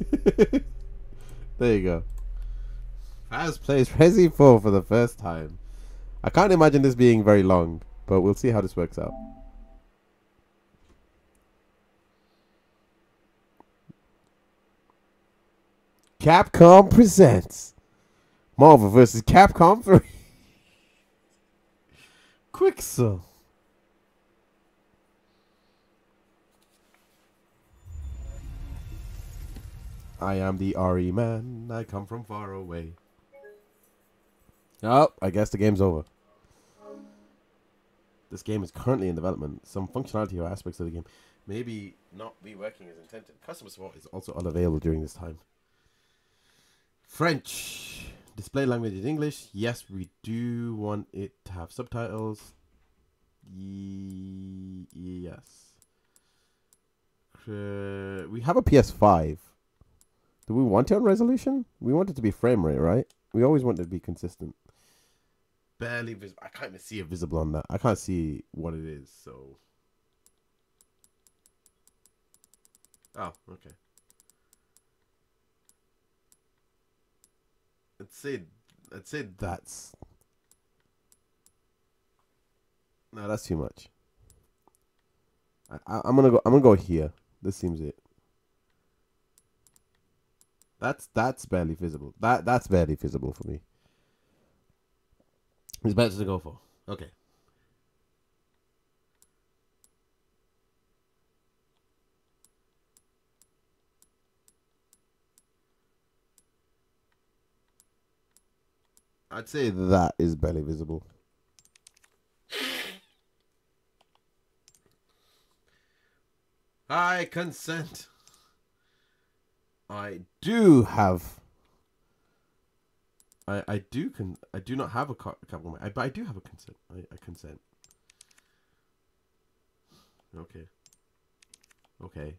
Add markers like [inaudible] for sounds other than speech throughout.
[laughs] there you go. Faz plays Resi 4 for the first time. I can't imagine this being very long, but we'll see how this works out. Capcom presents Marvel vs. Capcom 3. Quicksilver. I am the RE man. I come from far away. Oh, I guess the game's over. This game is currently in development. Some functionality or aspects of the game maybe not be working as intended. Customer support is also unavailable during this time. French. Display language is English. Yes, we do want it to have subtitles. Ye- yes. Uh, we have a PS5. Do we want it on resolution? We want it to be frame rate, right? We always want it to be consistent. Barely visible. I can't even see it visible on that. I can't see what it is, so. Oh, okay. I'd say, I'd say that's. No, that's too much. I, I, I'm gonna go. I'm gonna go here. This seems it. That's that's barely visible. That that's barely visible for me. It's better to go for. Okay. I'd say that is barely visible. I consent. I do have. I I do con. I do not have a co- couple, I, but I do have a consent. I, I consent. Okay. Okay.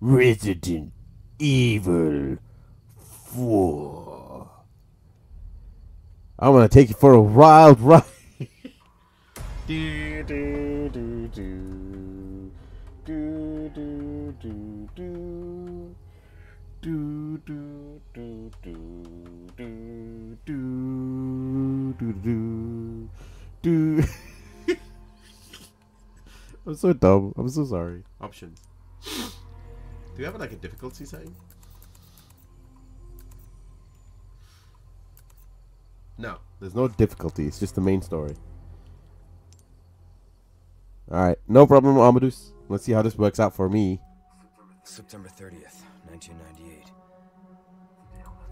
Resident Evil 4. I'm gonna take you for a wild ride. [laughs] do, Do, do, do, do, do, do, do, do, do. I'm so dumb. I'm so sorry. Options. Do you have like a difficulty setting? No. There's no difficulty. It's just the main story. Alright. No problem, Amadeus. Let's see how this works out for me. September 30th, 1998.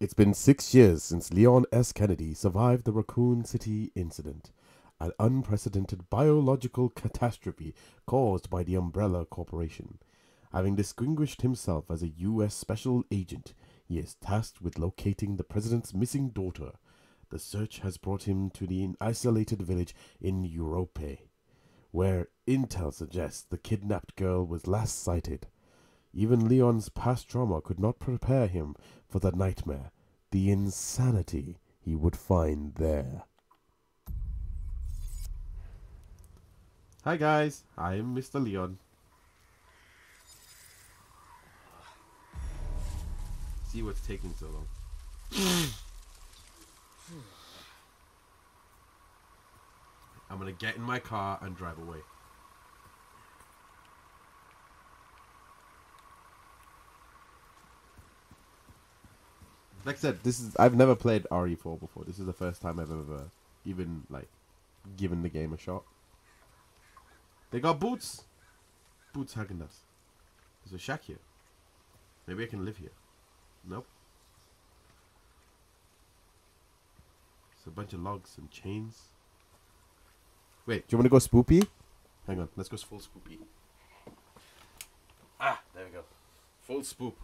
It's been six years since Leon S. Kennedy survived the Raccoon City incident, an unprecedented biological catastrophe caused by the Umbrella Corporation. Having distinguished himself as a U.S. special agent, he is tasked with locating the president's missing daughter. The search has brought him to the isolated village in Europe, where intel suggests the kidnapped girl was last sighted. Even Leon's past trauma could not prepare him for the nightmare, the insanity he would find there. Hi guys, I am Mr. Leon. See what's taking so long. I'm gonna get in my car and drive away. Like I said, this is I've never played RE4 before. This is the first time I've ever even like given the game a shot. They got boots. Boots Hagen Dazs. There's a shack here. Maybe I can live here. Nope. It's a bunch of logs and chains. Wait, do you want to go spoopy? Hang on, let's go full spoopy. Ah, there we go. Full spoop.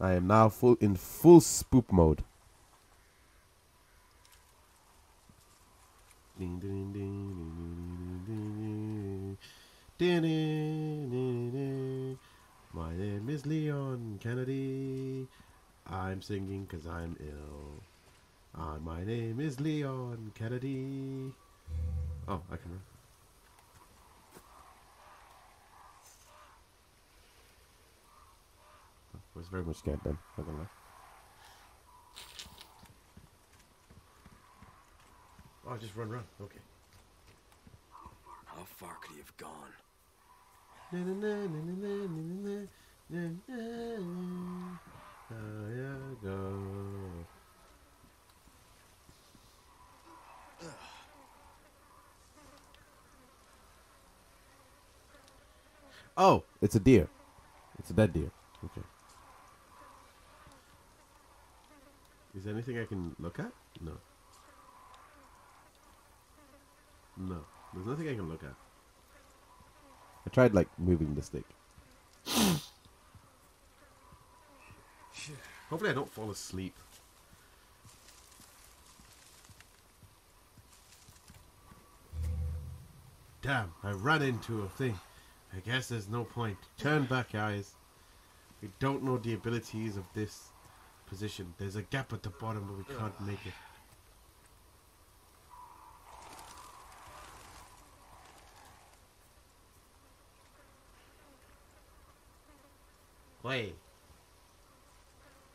I am now full in full spoop mode. My name is Leon Kennedy. I'm singing because I'm ill. Uh, my name is Leon Kennedy. Oh, I can. I was very much scared then, not gonna lie. Oh, just run, run. Okay. How far could he have gone? Oh, it's a deer. It's a dead deer. Okay. Is there anything I can look at? No. No. There's nothing I can look at. I tried like moving the stick. Hopefully I don't fall asleep. Damn, I ran into a thing. I guess there's no point. Turn back, guys. We don't know the abilities of this position. There's a gap at the bottom, but we can't make it. Wait.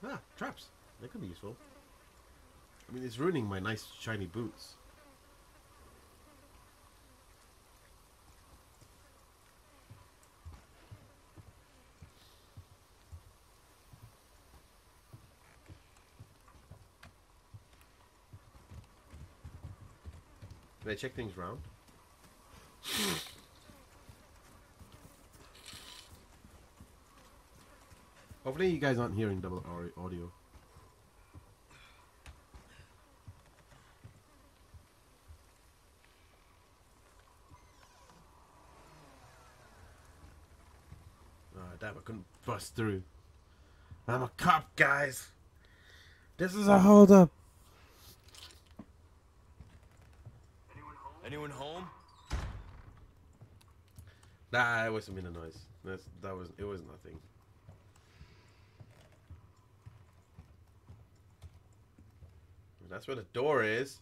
Ah, traps. That could be useful. I mean, it's ruining my nice shiny boots. Check things round? Hopefully you guys aren't hearing double audio. Ah, damn, I couldn't bust through. I'm a cop, guys. This is a holdup. Anyone home? Nah, it wasn't been a noise. That's, that was it was nothing. That's where the door is.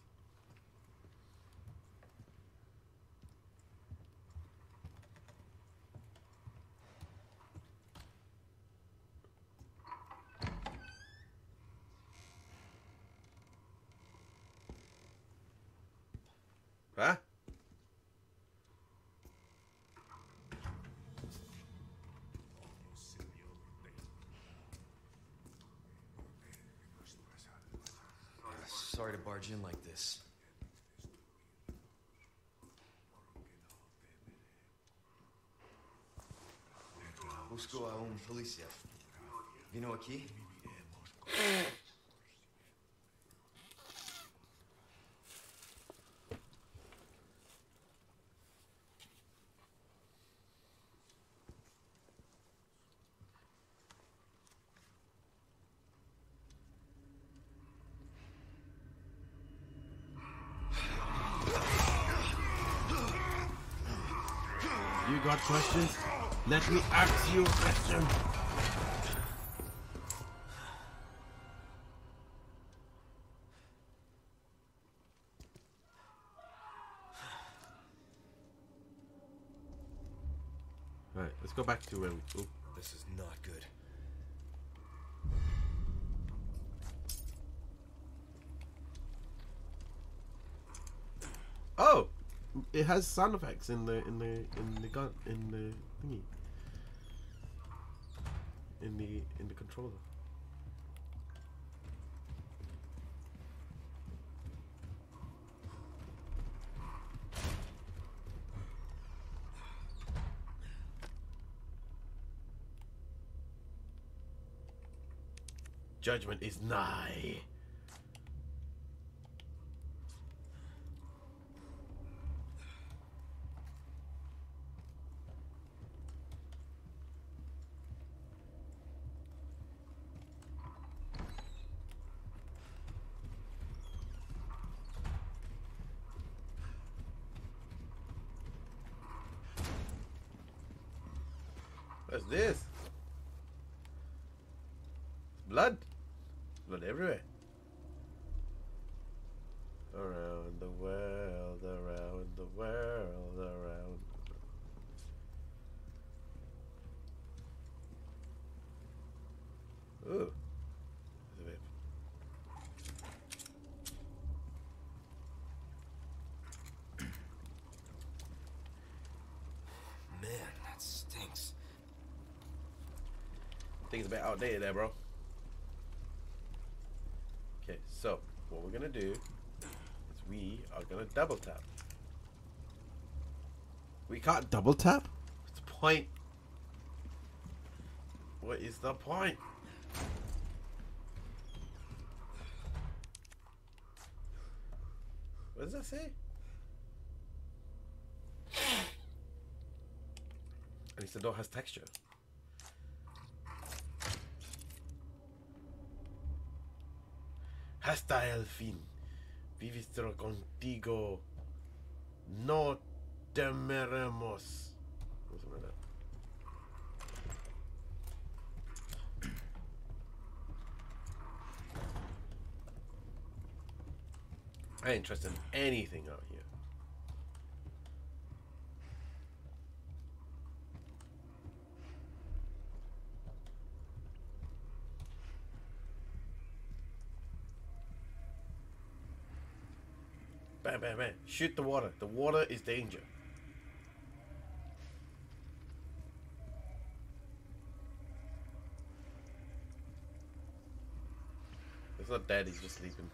Captain Felicia. You Vino aqui? You got questions? Let me ask you a question. Alright, let's go back to where we. Oh, This is not good. it has sound effects in the in the in the gun in the thingy. In the in the controller. Judgment is nigh. A bit outdated there, bro. Okay, so what we're gonna do is we are gonna double tap. We can't double tap? What's the point? What is the point? What does that say? At least the door has texture. Hasta el fin. Vivistra contigo. No temeremos. I ain't trusting anything out here. Bam, bam. Shoot the water. The water is danger. He's not dead, he's just sleeping.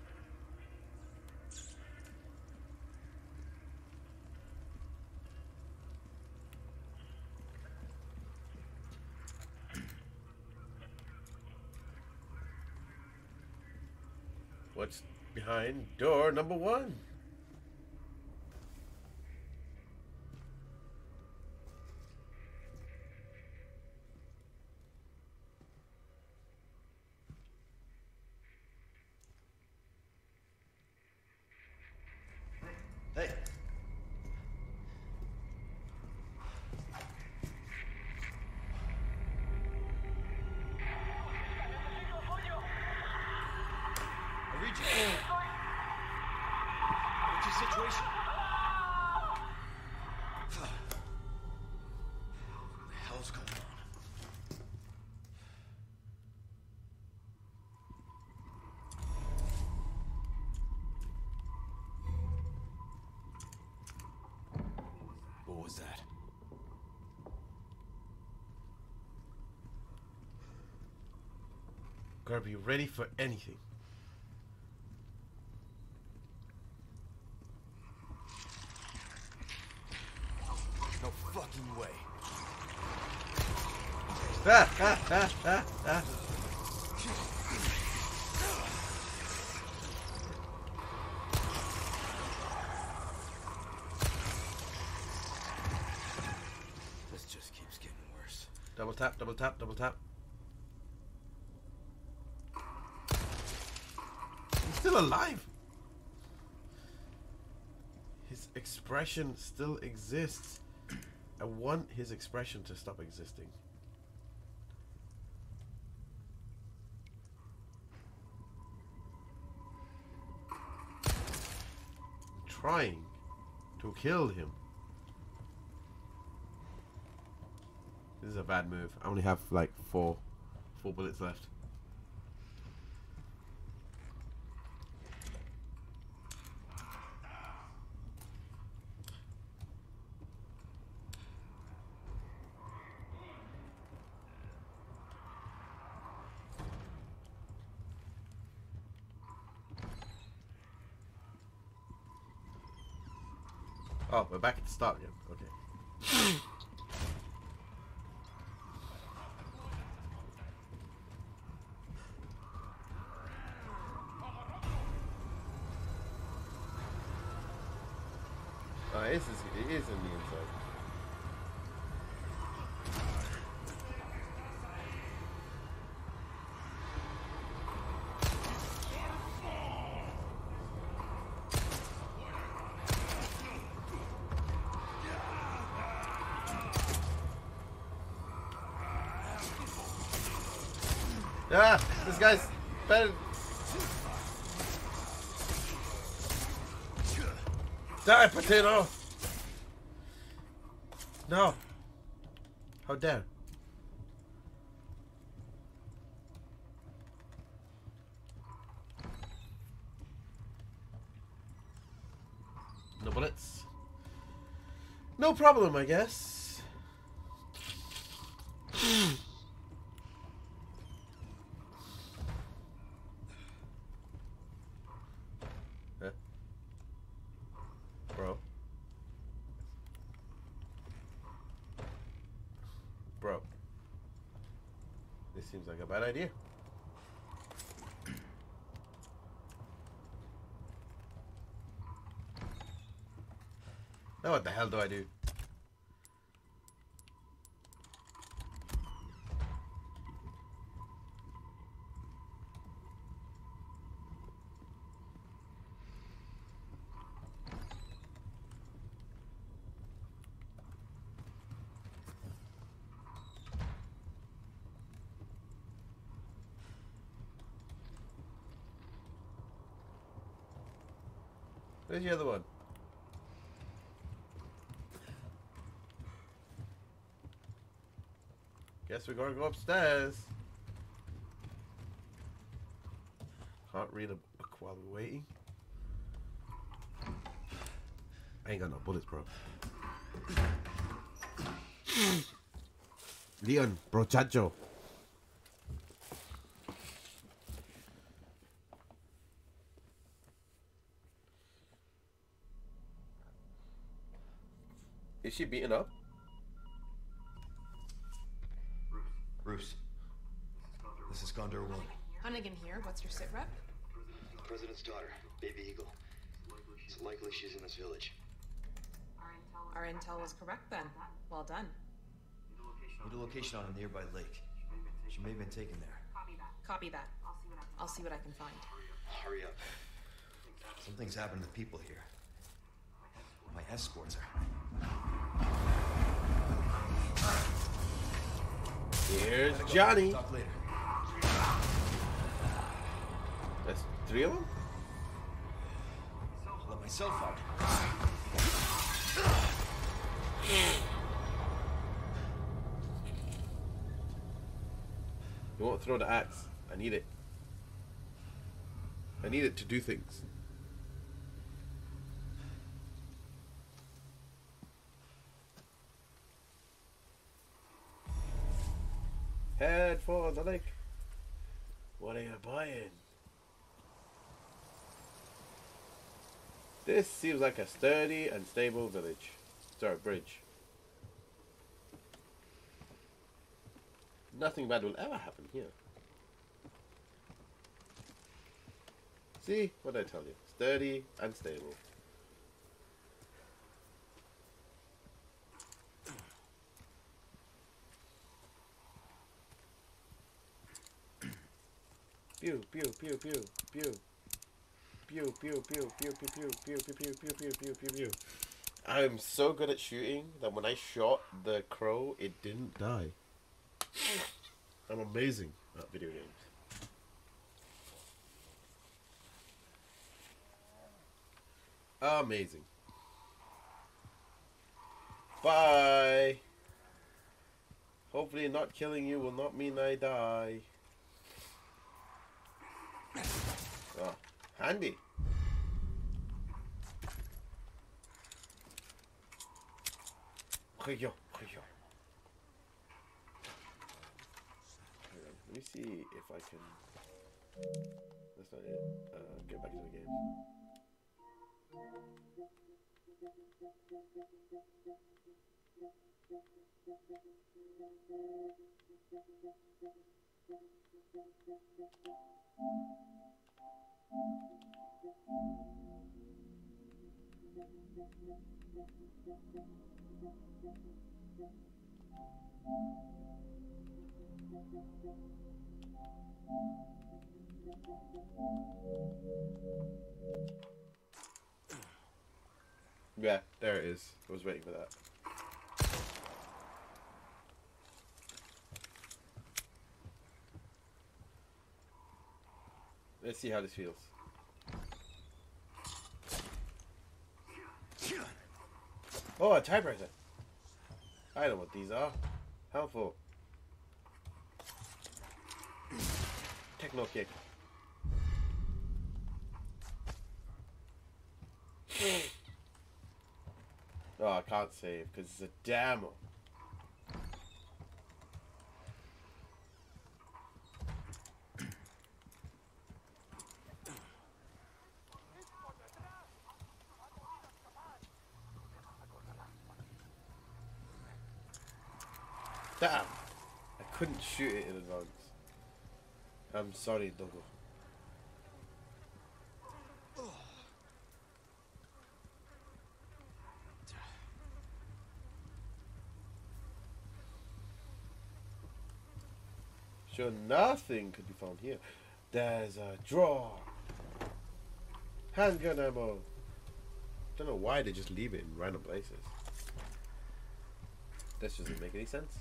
What's behind door number one? Hey. I read you. What's your situation? What the hell's going on? What was that? Gotta be ready for anything. No fucking way. Ah, ah, ah, ah. This just keeps getting worse. Double tap, double tap, double tap. He's still alive. His expression still exists. I want his expression to stop existing. I'm trying to kill him. This is a bad move. I only have like four, four bullets left. Back at the start again. Okay. it is, it is in the inside. Ah, this guy's better. Die, potato! No. How dare. No bullets. No problem, I guess. Huh? Bro. Bro. This seems like a bad idea. Now what the hell do I do? Where's the other one? Guess we're gonna go upstairs. Can't read a book while we're waiting. I ain't got no bullets, bro. Leon, brochacho. Is she beaten up? Bruce. This is Gondor 1. Hunnigan here. What's your sit rep? President's daughter, Baby Eagle. It's likely she's in this village. Our intel was correct then. Well done. Need a location on a nearby lake. She may have been taken there. Copy that. Copy that. I'll see what I can find. Hurry up. Something's happened to the people here. My escorts are. Here's Gotta go. Johnny. Talk later. That's three of them? I'll let myself out. You won't throw the axe. I need it. I need it to do things. Head for the lake. What are you buying? This seems like a sturdy and stable village. Sorry, bridge. Nothing bad will ever happen here. See? What I tell you? Sturdy and stable. Pew, pew, pew, pew, pew. Pew, pew, pew, pew, pew, pew, pew, pew, pew, pew, pew, pew, pew, pew. I'm so good at shooting that when I shot the crow, it didn't die. I'm amazing at video games. Amazing. Bye. Hopefully, not killing you will not mean I die. Oh, handy. Let me see if I can. That's not it. Uh, get back to the game. Yeah, there it is. I was waiting for that. Let's see how this feels. Oh, a typewriter. I don't know what these are. Helpful. Techno kick. Oh, I can't save because it's a demo. Damn! I couldn't shoot it in advance. I'm sorry, Dogo. Sure, nothing could be found here. There's a drawer. Handgun ammo. Don't know why they just leave it in random places. This doesn't make any sense.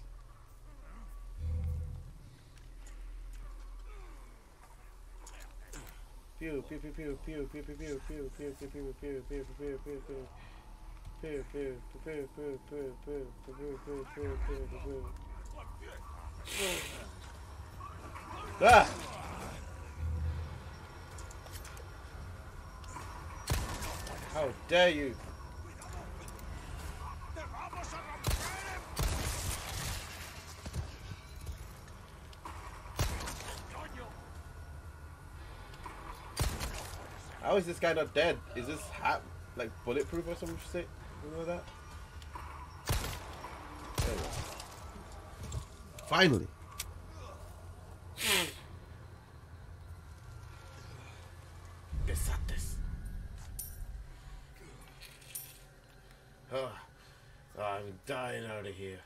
Pew pew pew pew pew pew pew pew pew pew pew pew pew pew pew pew pew. Pew pew pew pew pew pew pew pew pew pew pew. Ah! How dare you! Is this guy not dead? Is this hat like bulletproof or some shit? Something like that? There. Finally! Besates. Oh, ah, I'm dying out of here.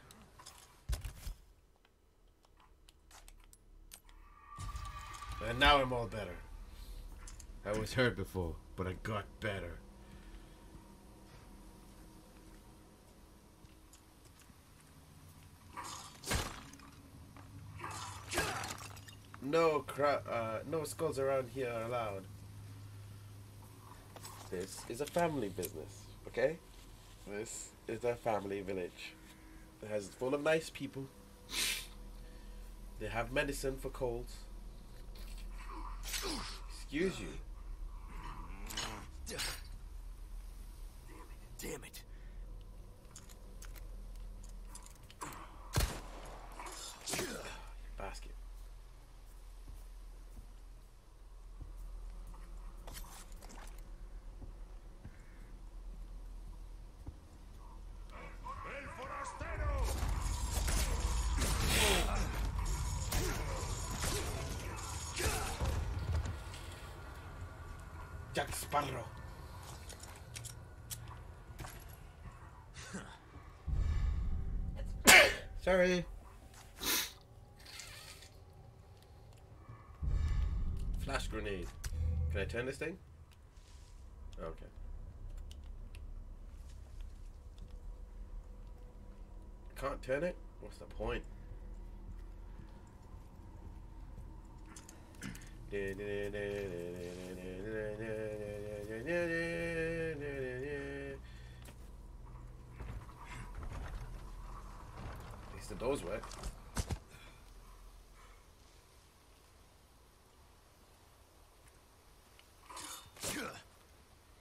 And now I'm all better. I was hurt before, but I got better. No uh, no skulls around here are allowed. This is a family business, okay? This is a family village. It has full of nice people. They have medicine for colds. Excuse you. Damn it. Sorry. Flash grenade. Can I turn this thing? Okay. Can't turn it? What's the point? [clears throat] Doors work.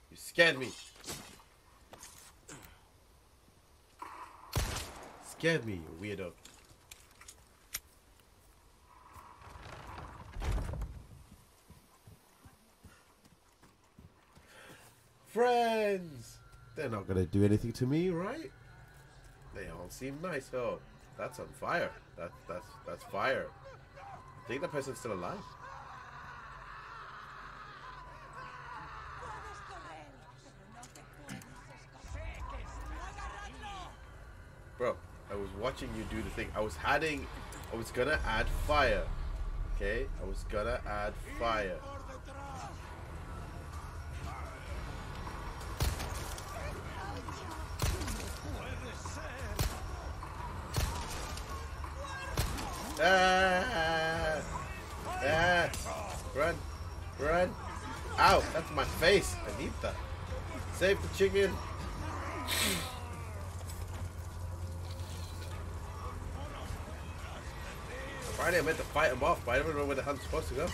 You scared me. Scared me, you weirdo. Friends! They're not gonna do anything to me, right? They all seem nice. Oh, that's on fire. That that's that's fire. I think that person's still alive. Bro, I was watching you do the thing. I was adding I was gonna add fire. Okay? I was gonna add fire. I. Save the chicken! Friday I meant to fight him off, but I don't know where the hell's supposed to go.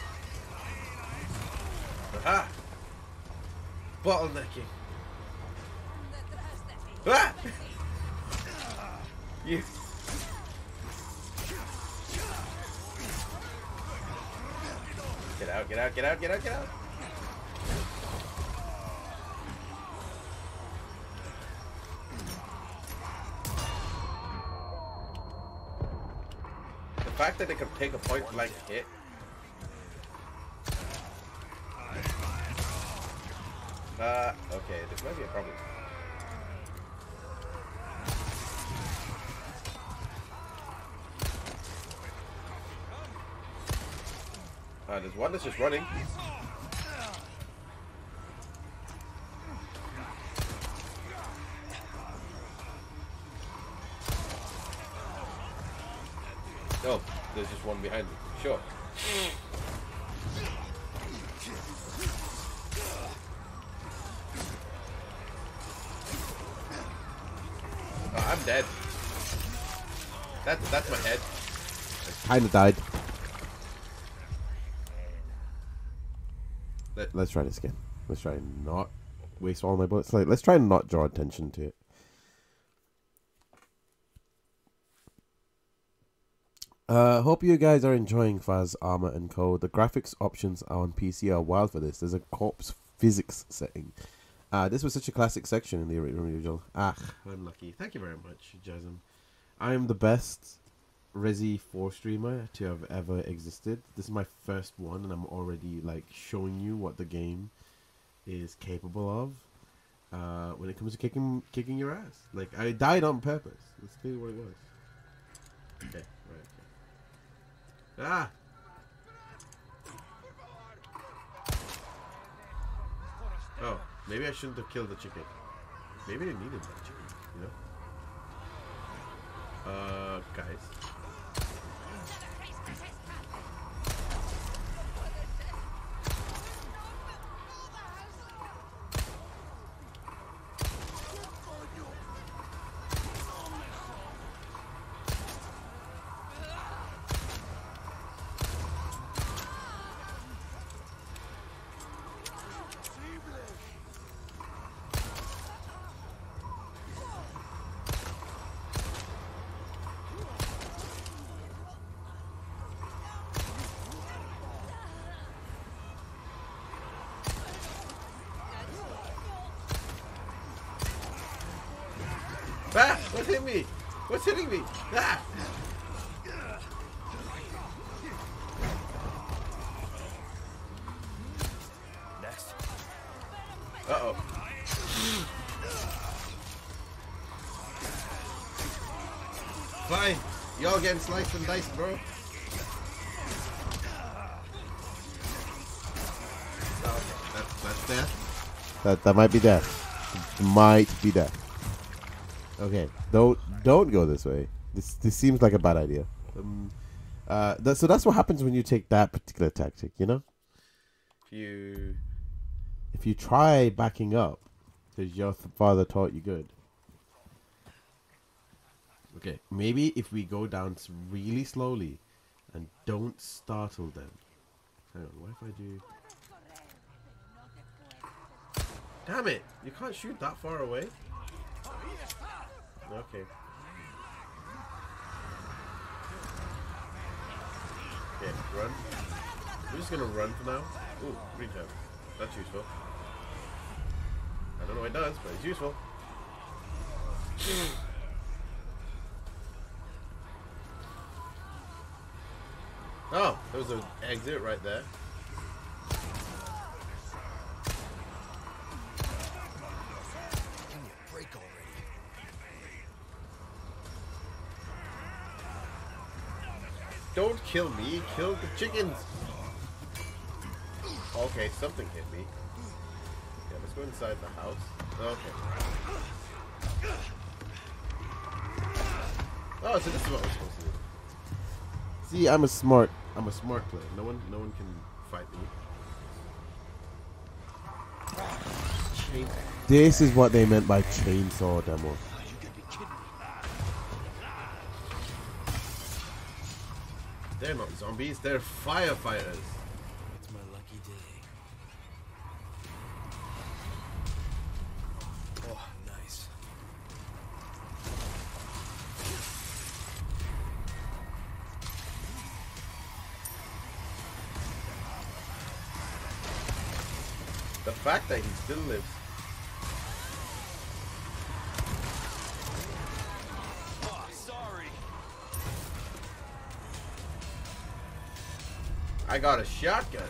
Aha! Bottlenecking. Ah! [laughs] You. Get out, get out, get out, get out, get out. Fact that they can take a point blank hit. Uh, okay, this might be a problem. Uh, there's one that's just running. Kinda died. Let- Let's try this again. Let's try and not waste all my bullets. Like, let's try and not draw attention to it. Uh, hope you guys are enjoying Faz Armor and Co. The graphics options on PC are wild for this. There's a corpse physics setting. Uh, this was such a classic section in the original. Ah, I'm lucky. Thank you very much, Jasmine. I am the best Resi 4 streamer to have ever existed. This is my first one, and I'm already like showing you what the game is capable of uh, when it comes to kicking kicking your ass. Like I died on purpose. Tell you what it was. Okay, right. Okay. Ah. Oh, maybe I shouldn't have killed the chicken. Maybe they needed that chicken, you know? Uh, guys. Getting sliced and diced, bro. That's, that's death. That that might be death. It might be death. Okay, don't don't go this way. This this seems like a bad idea. Um, uh, that, so that's what happens when you take that particular tactic. You know, If you. if you try backing up, because your father taught you good. Okay, maybe if we go down really slowly, and don't startle them. Hang on, what if I do? Damn it! You can't shoot that far away. Okay. Okay, run. We're just gonna run for now. Ooh, green tab. That's useful. I don't know what it does, but it's useful. There was an exit right there. Don't kill me. Kill the chickens. Okay, something hit me. Yeah, let's go inside the house. Okay. Oh, so this is what we're supposed to do. See, I'm a smart, I'm a smart player. No one, no one can fight me. This is what they meant by chainsaw demo. They're not zombies, they're firefighters. Still lives. Oh, sorry. I got a shotgun.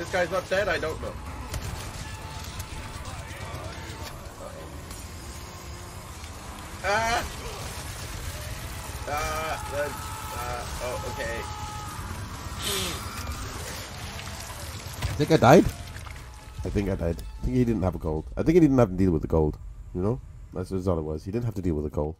This guy's not dead? I don't know. Ah! Ah, uh, oh, okay. I think I died. I think I died. I think he didn't have a gold. I think he didn't have to deal with the gold. You know? That's, all it was. He didn't have to deal with the gold.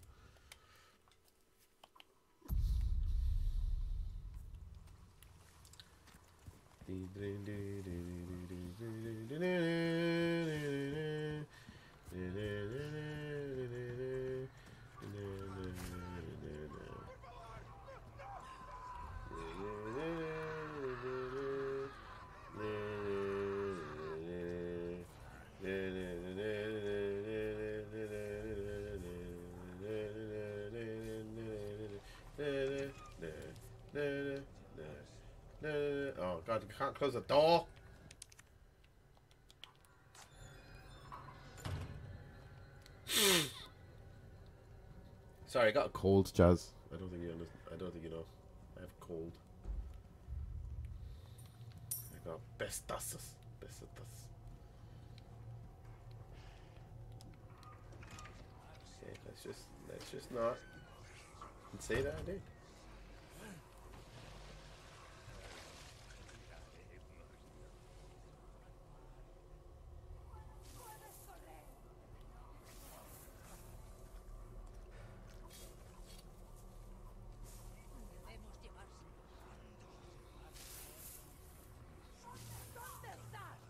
Close the door. [sighs] Sorry, I got a cold, Jazz. I don't think you understand. I don't think you know. I have a cold. I got bestas. Bestas. Okay, let's just let's just not say that, dude. Debemos llevarse. ¿Dónde estás?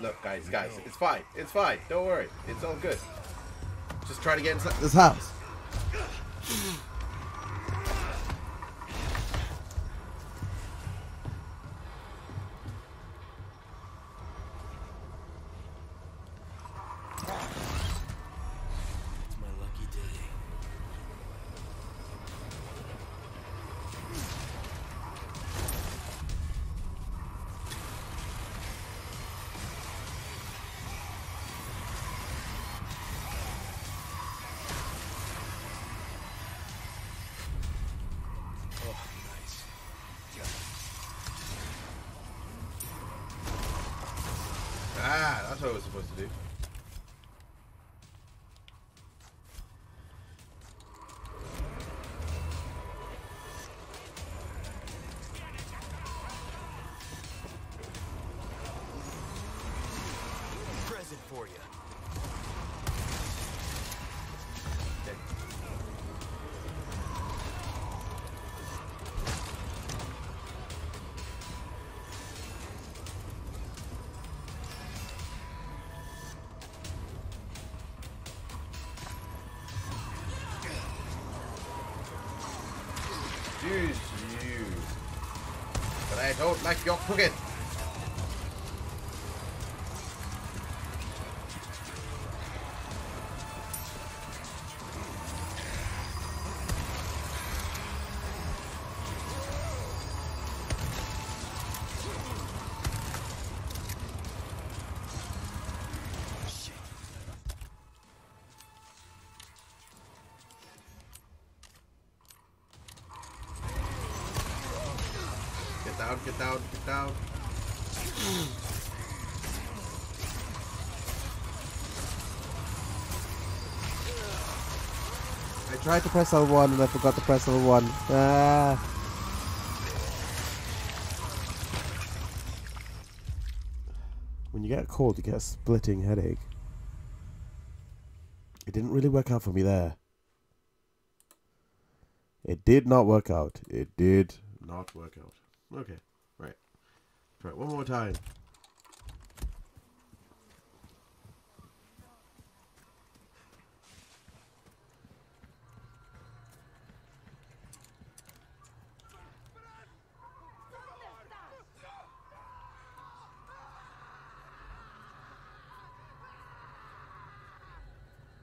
Look, guys, guys, it's fine. It's fine. Don't worry. It's all good. Just try to get inside this house. Ah, that's what I was supposed to do. Like your tried to press L1 and I forgot to press L1. Ah. When you get a cold, you get a splitting headache. It didn't really work out for me there. It did not work out. It did not work out. Okay, right. Try it one more time.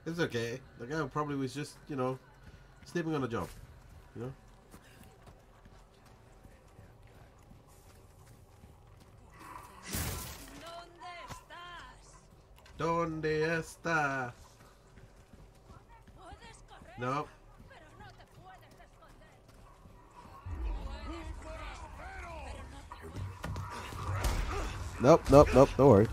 It's okay. The guy probably was just, you know, sleeping on the job. You know? ¿Dónde estás? No. Nope, nope, nope. Don't worry.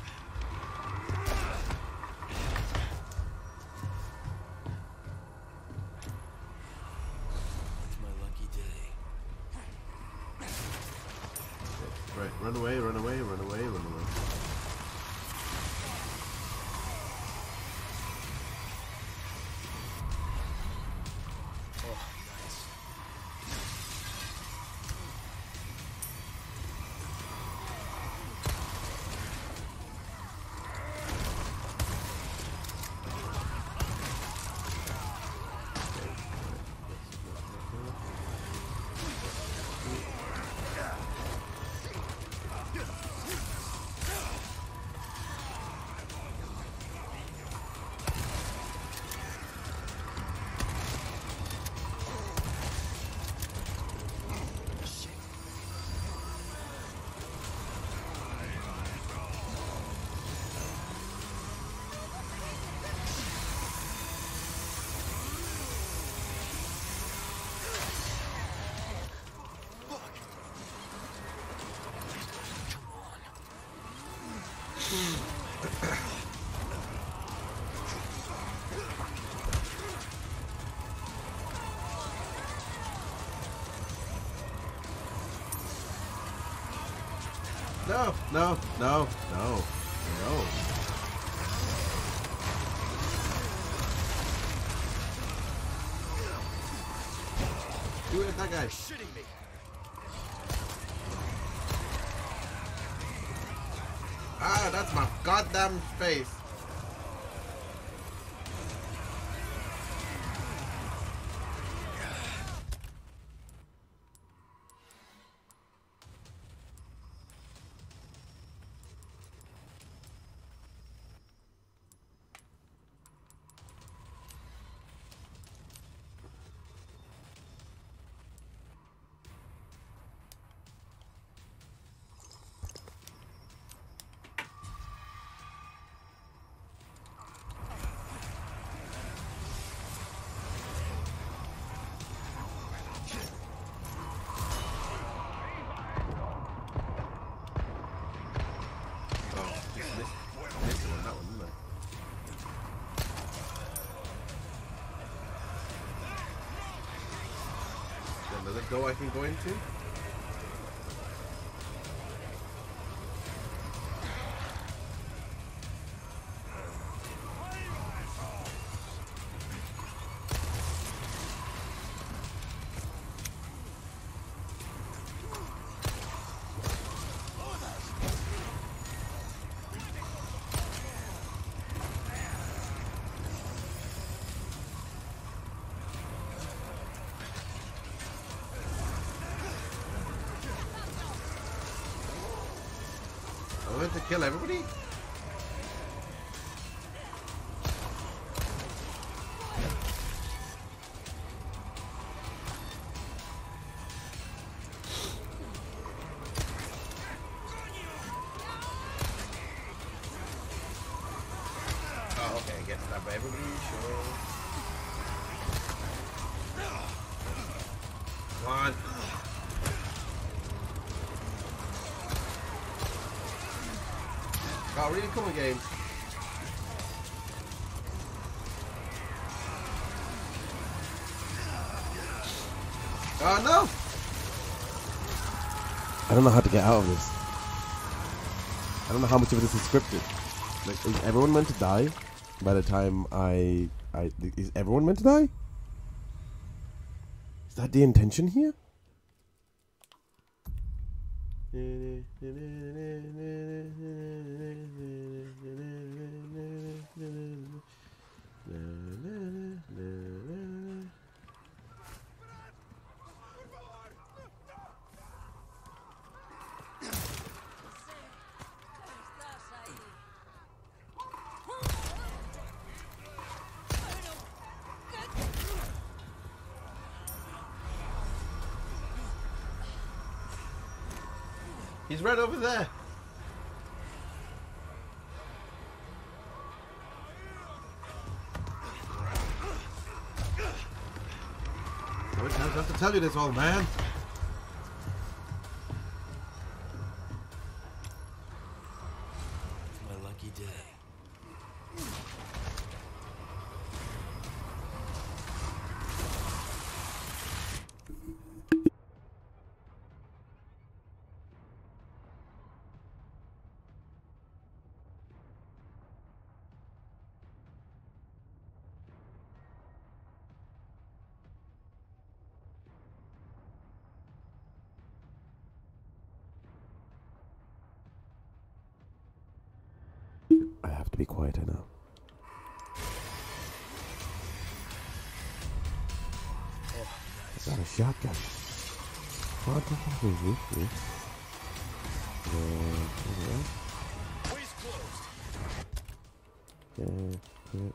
No, no, no, no. Do it, that guy. Shitting me. Ah, that's my goddamn face. Door I can go into? I went to kill everybody? Oh, really? Come again. Oh no! I don't know how to get out of this. I don't know how much of this is scripted. Like, is everyone meant to die by the time I, I is everyone meant to die? Is that the intention here? He's right over there. I have to tell you this, old man. Shotgun? What the fuck is this? Uh, closed. yeah,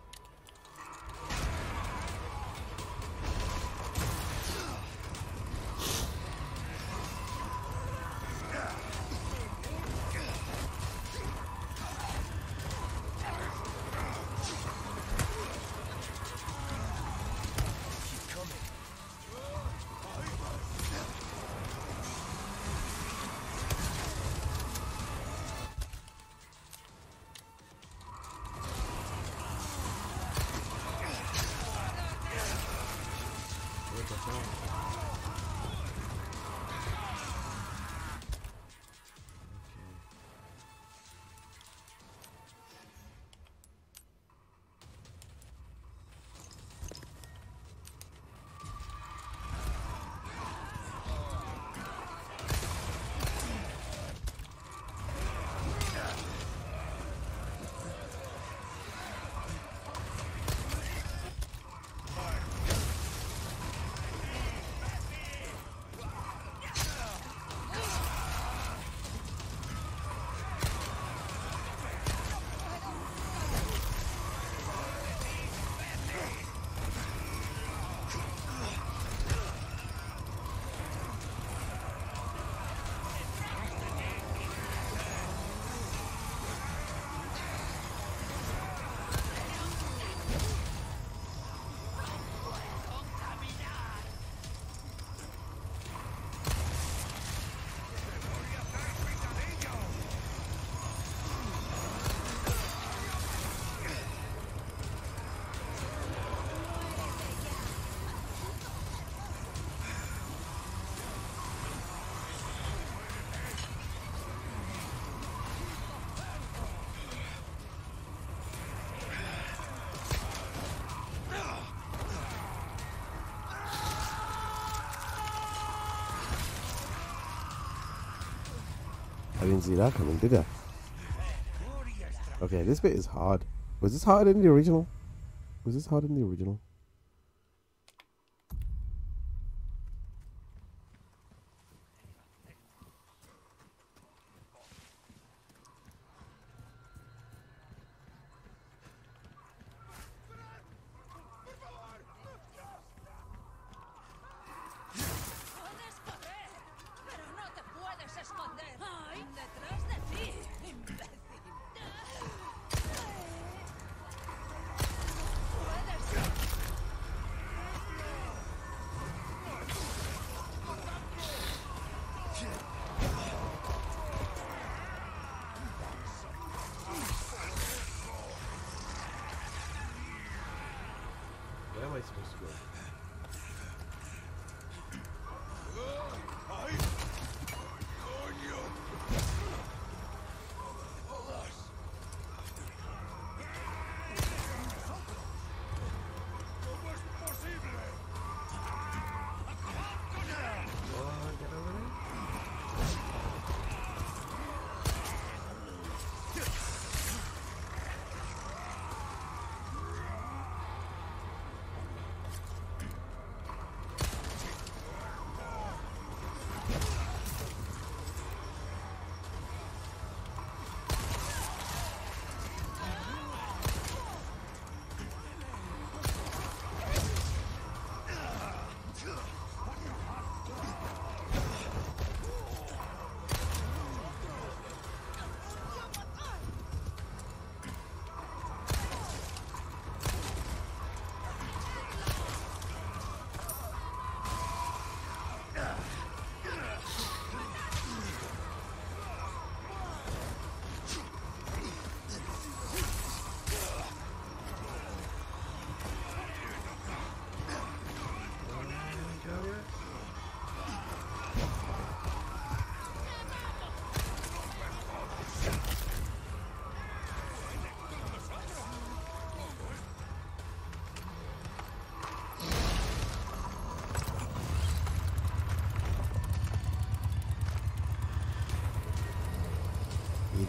didn't see that coming, did I? Okay, this bit is hard. Was this harder than the original? Was this harder than the original?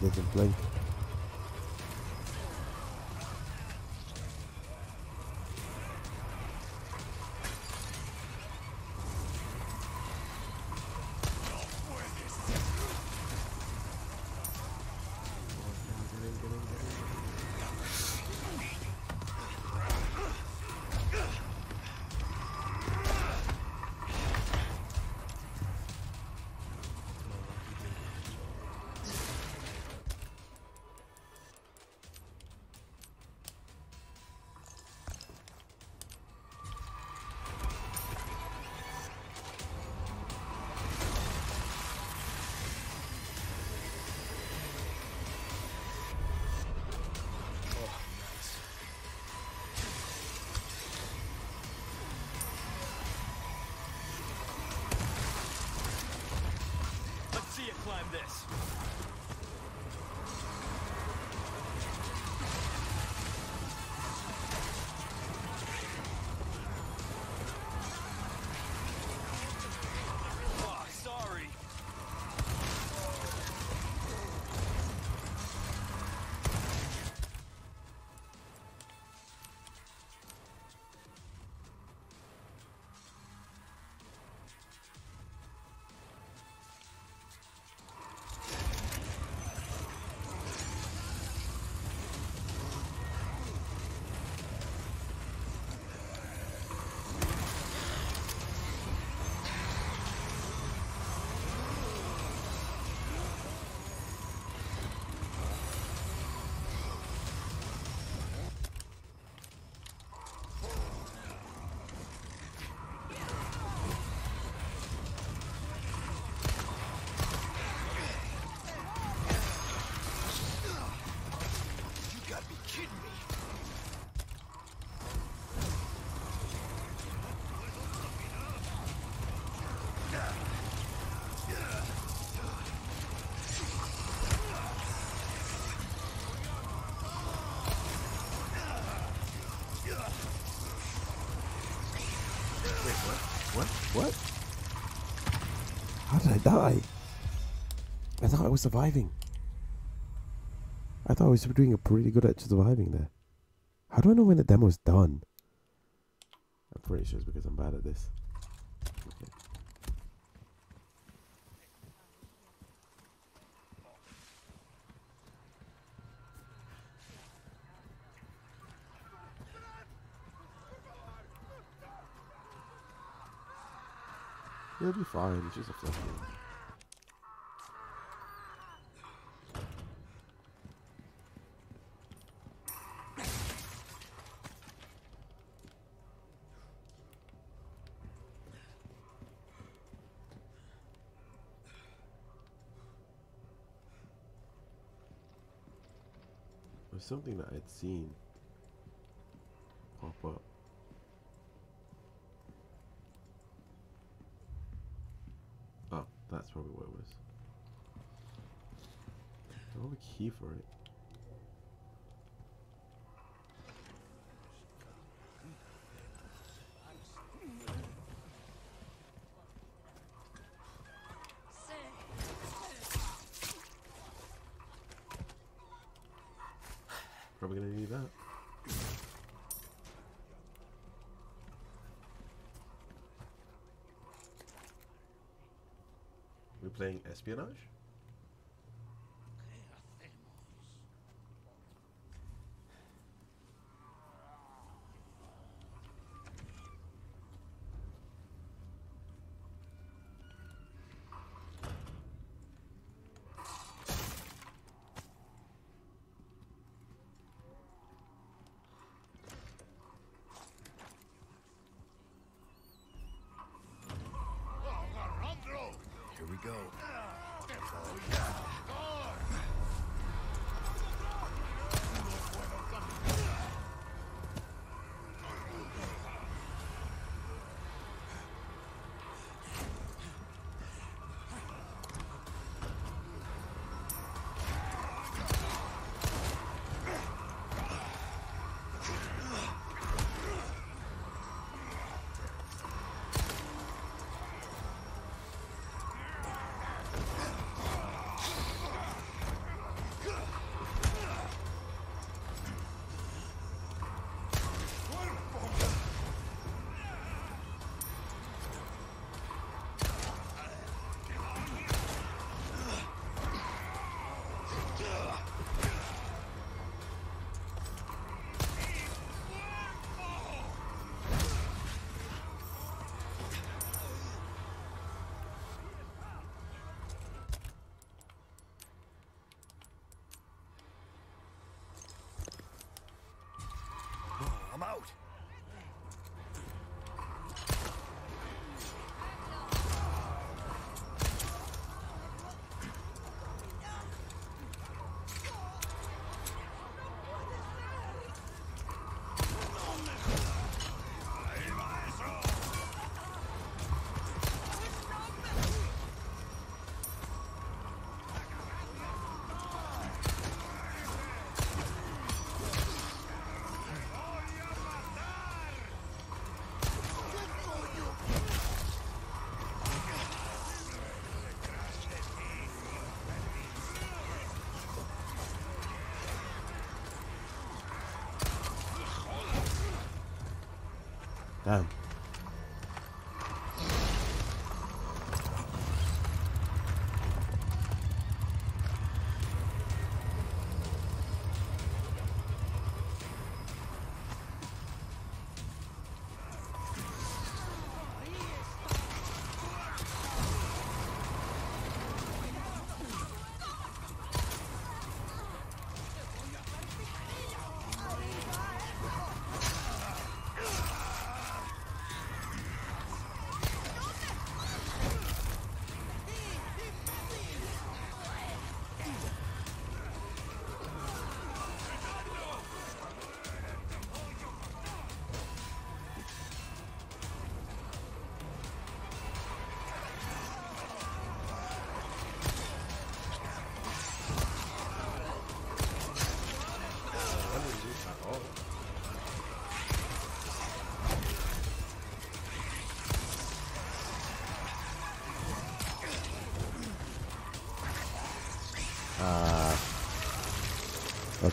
Doesn't blink. This. Was surviving. I thought I was doing a pretty good at surviving there. How do I know when the demo's done? I'm pretty sure it's because I'm bad at this. Okay. It'll be fine. It's just a game. was something that I'd seen pop up. Oh, that's probably what it was. I have a key for it. Playing espionage? Damn.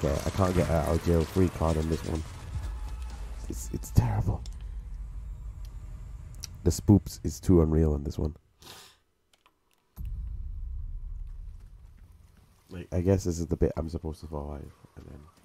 Okay, I can't get out of jail free card on this one. It's it's terrible. The spoops is too unreal on this one. Like, I guess this is the bit I'm supposed to survive, and then.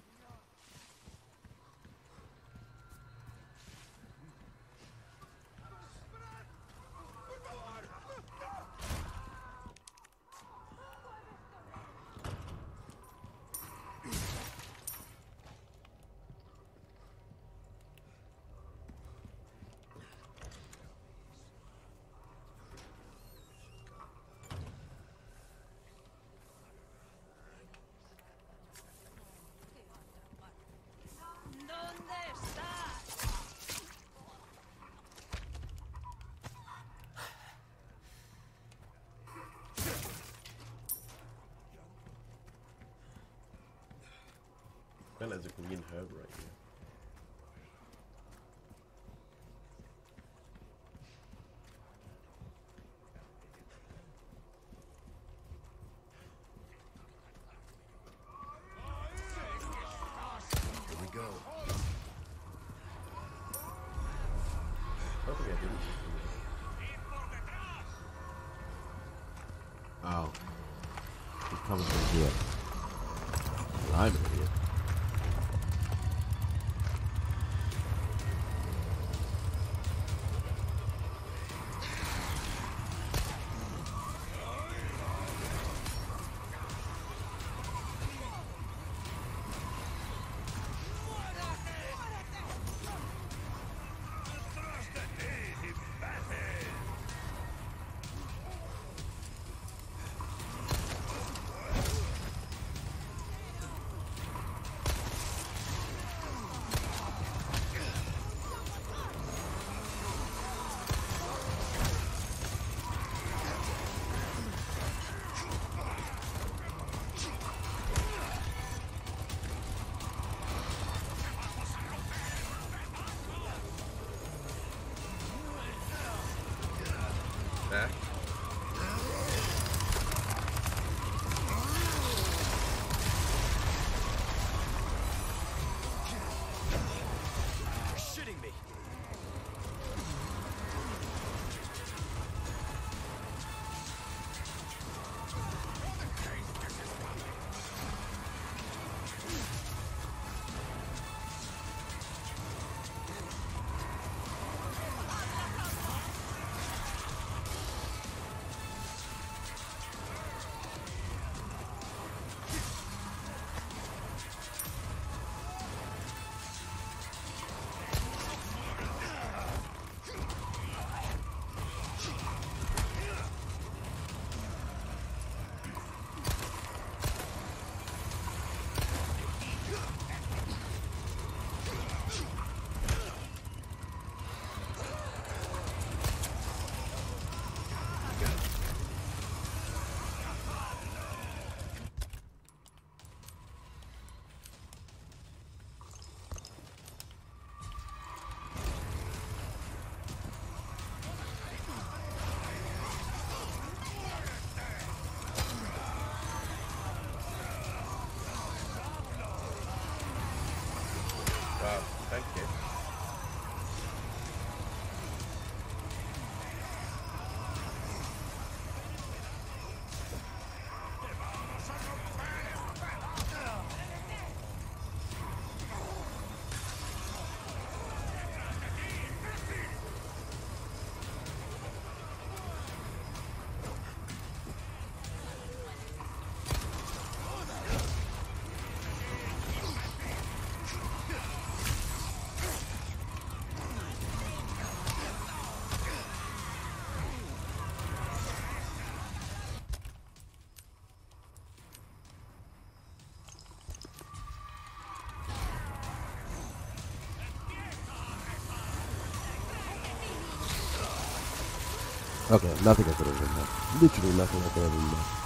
Okay, nothing I could have done. Literally nothing I could have done.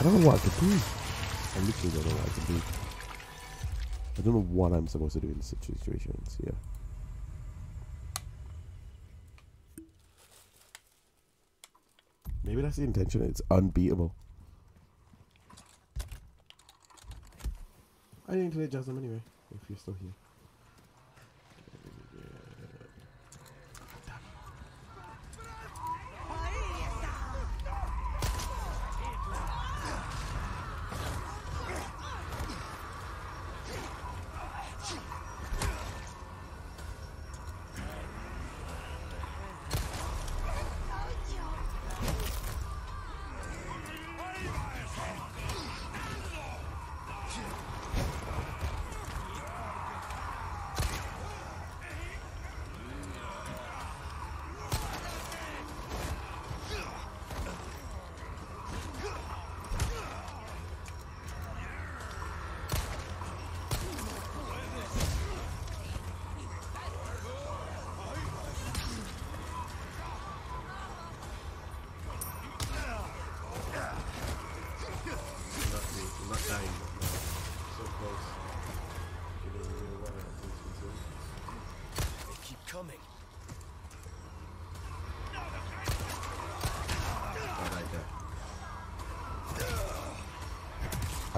I don't know what to do. I literally don't know what to do. I don't know what I'm supposed to do in such situations, yeah. Maybe that's the intention, it's unbeatable. I didn't adjust them anyway, if you're still here.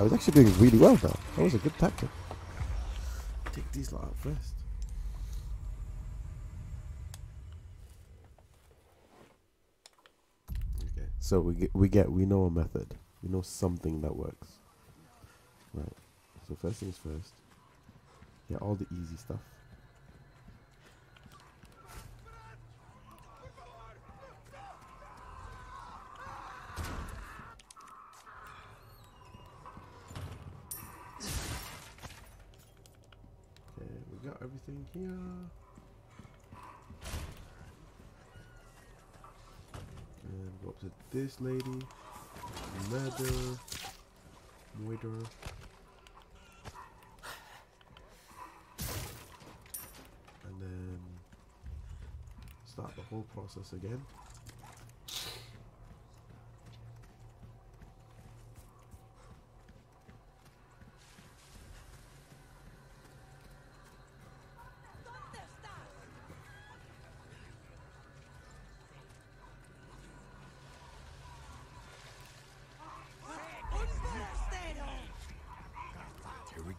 Was actually doing really well though. That was a good tactic. Take these lot out first. Okay. So we get we get we know a method. We know something that works. Right. So first things first. Yeah, all the easy stuff. Okay, we got everything here. And go up to this lady. Leather. Moiter. And then start the whole process again.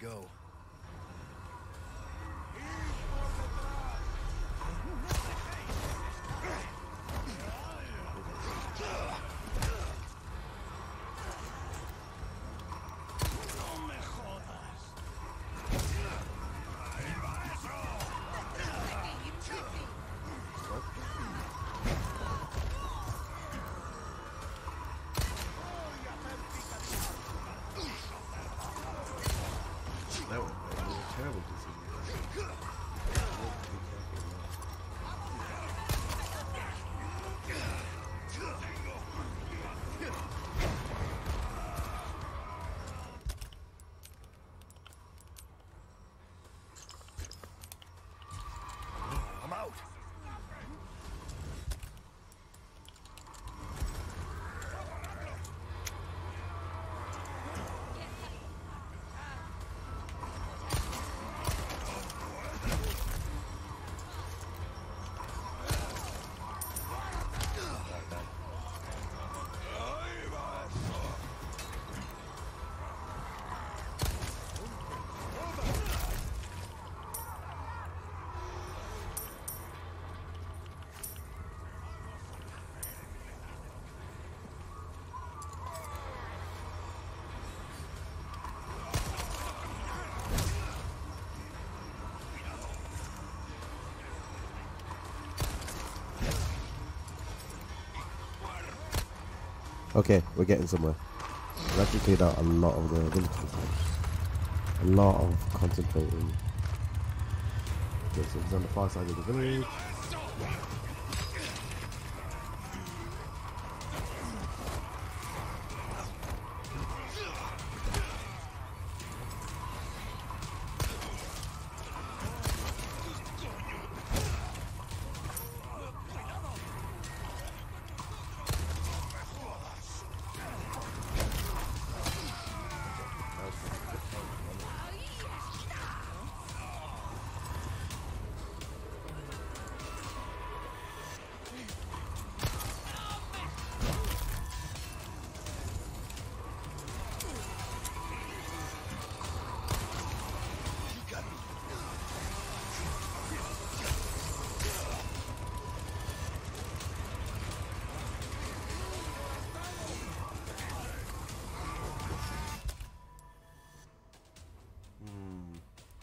Go. Okay, we're getting somewhere. We've actually cleared out a lot of the village. A lot of concentrating. Okay, so he's on the far side of the village.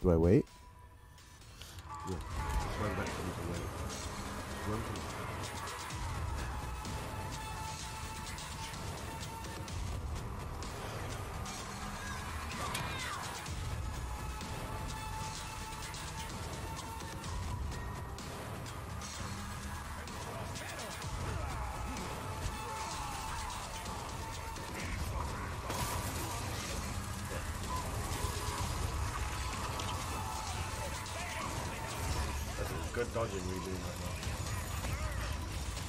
Do I wait? dodging we doing right now?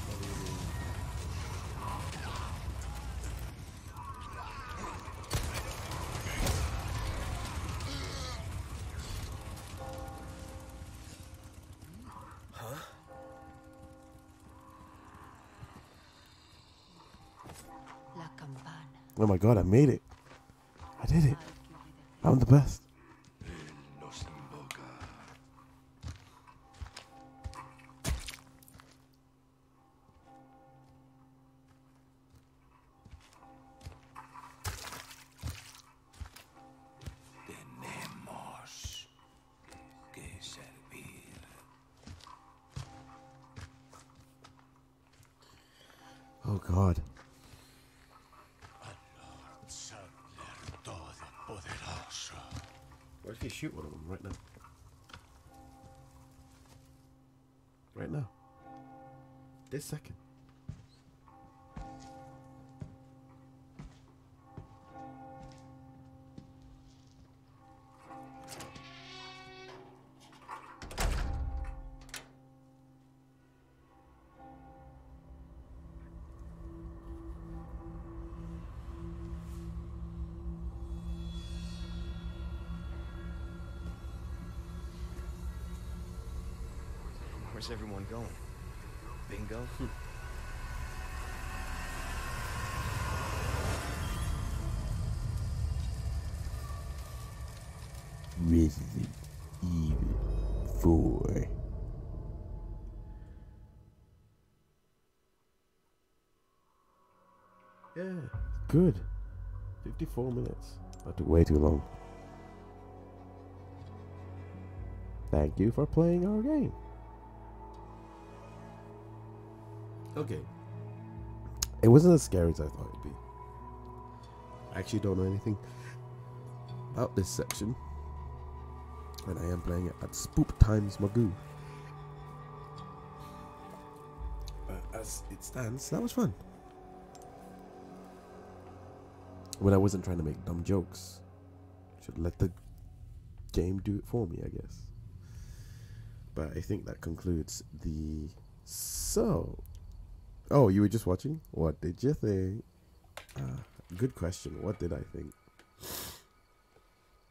What are doing? Oh my god, I made it. Shoot one of them right now? Right now. This second. Where's everyone going? Bingo? Hmm. Resident Evil 4. Yeah, good. 54 minutes. That took way too long. Thank you for playing our game. Okay. It wasn't as scary as I thought it'd be. I actually don't know anything about this section. And I am playing it at Spoop Times Magoo. But as it stands, that was fun. When I wasn't trying to make dumb jokes, should let the game do it for me, I guess. But I think that concludes the. So. Oh, you were just watching? What did you think? Ah, good question. What did I think?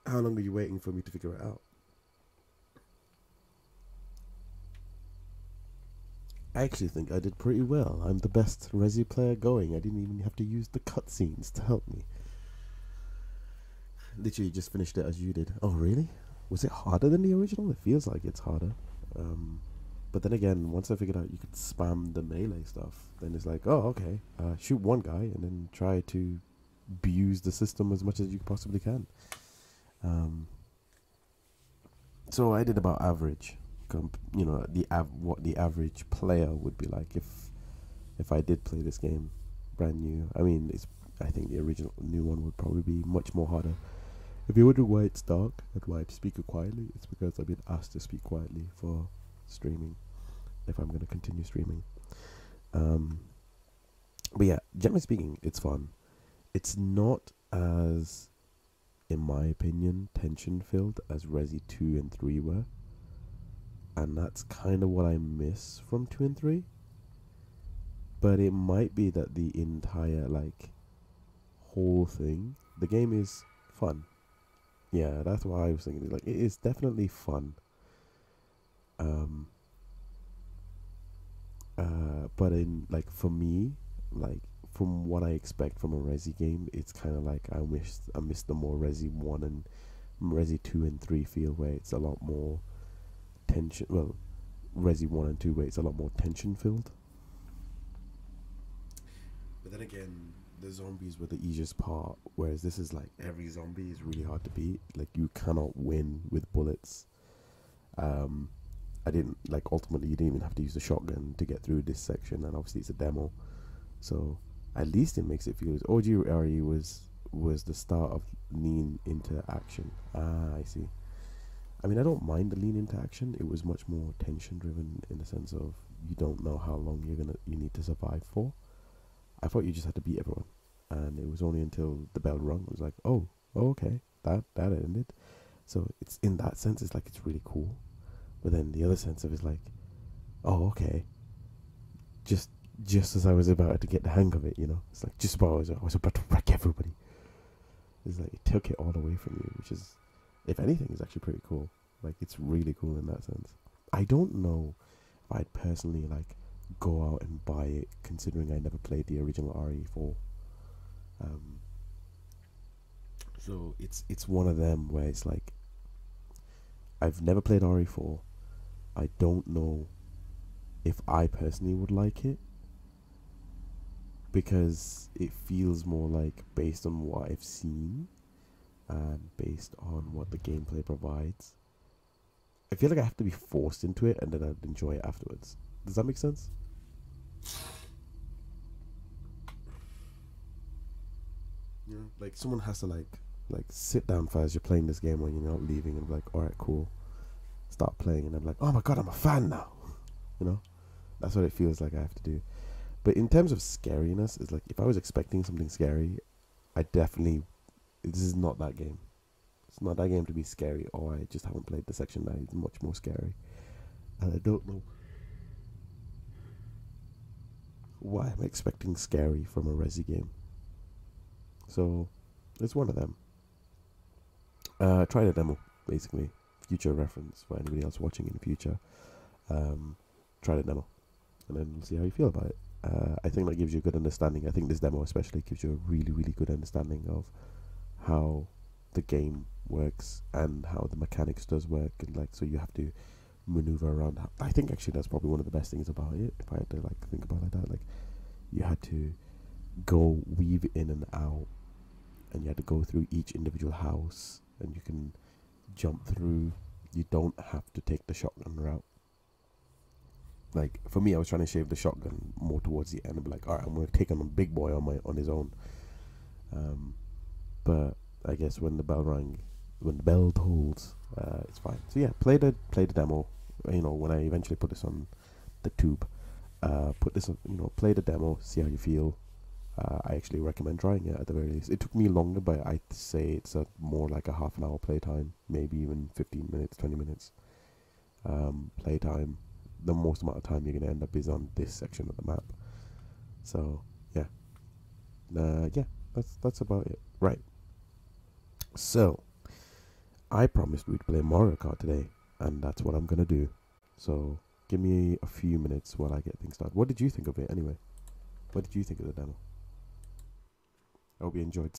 How long were you waiting for me to figure it out? I actually think I did pretty well. I'm the best Resi player going. I didn't even have to use the cutscenes to help me. Literally just finished it as you did. Oh, really? Was it harder than the original? It feels like it's harder. Um, but then again, once I figured out you could spam the melee stuff, then it's like, oh, okay, uh, shoot one guy and then try to abuse the system as much as you possibly can. Um, so I did about average, you know, the av- what the average player would be like if if I did play this game brand new. I mean, it's I think the original new one would probably be much more harder. If you wonder why it's dark and why I speak quietly, it's because I've been asked to speak quietly for streaming. If I'm going to continue streaming, um, but yeah, generally speaking, it's fun. It's not as, in my opinion, tension filled as Resi two and three were, and that's kind of what I miss from two and three. But it might be that the entire like whole thing, the game is fun. Yeah, that's why I was thinking. Like, it is definitely fun. Um. Uh, but in like for me, like from what I expect from a Resi game, it's kind of like I wish I miss the more Resi one and Resi two and three feel where it's a lot more tension. Well, Resi one and two where it's a lot more tension filled. But then again, the zombies were the easiest part, whereas this is like every zombie is really hard to beat. Like you cannot win with bullets. Um, I didn't like ultimately you didn't even have to use the shotgun to get through this section, and obviously it's a demo, so at least it makes it feel. As OG RE was was the start of lean into action. Ah, I see. I mean, I don't mind the lean into action. It was much more tension driven in the sense of you don't know how long you're gonna you need to survive for. I thought you just had to beat everyone, and it was only until the bell rung. It was like, oh, oh okay, that that ended. So it's in that sense, it's like it's really cool. But then the other sense of it's like, oh okay. Just just as I was about to get the hang of it, you know, it's like just about I was, I was about to wreck everybody. It's like it took it all away from you, which is, if anything, is actually pretty cool. Like it's really cool in that sense. I don't know if I'd personally like go out and buy it, considering I never played the original RE4. Um, So it's it's one of them where it's like I've never played RE4. I don't know if I personally would like it because it feels more like based on what I've seen and based on what the gameplay provides. I feel like I have to be forced into it and then I'd enjoy it afterwards. Does that make sense? Yeah, like someone has to like like sit down first. You're playing this game when you're not leaving, and be like, all right, cool. Start playing, and I'm like, oh my god, I'm a fan now. You know, that's what it feels like I have to do. But in terms of scariness, it's like if I was expecting something scary, I definitely this is not that game. It's not that game to be scary, or I just haven't played the section that is much more scary, and I don't know why I'm expecting scary from a Resi game. So it's one of them. Uh, try the demo, basically. Future reference for anybody else watching in the future. Um, try the demo, and then see how you feel about it. Uh, I think that gives you a good understanding. I think this demo especially gives you a really, really good understanding of how the game works and how the mechanics does work, and like so you have to maneuver around. I think actually that's probably one of the best things about it. If I had to like think about it like that, like you had to go weave in and out and you had to go through each individual house and you can jump through you don't have to take the shotgun route. Like for me i was trying to shave the shotgun more towards the end and be like all right i'm to take on a big boy on my on his own. Um but i guess when the bell rang when the bell tolls uh it's fine. So yeah play the play the demo. You know when i eventually put this on the tube uh put this on you know play the demo see how you feel uh, I actually recommend trying it at the very least. It took me longer, but I'd say it's a more like a half an hour playtime, maybe even 15 minutes, 20 minutes um, playtime. The most amount of time you're going to end up is on this section of the map. So, yeah. Uh, yeah, that's, that's about it. Right. So, I promised we'd play Mario Kart today, and that's what I'm going to do. So, give me a few minutes while I get things started. What did you think of it anyway? What did you think of the demo? I hope you enjoyed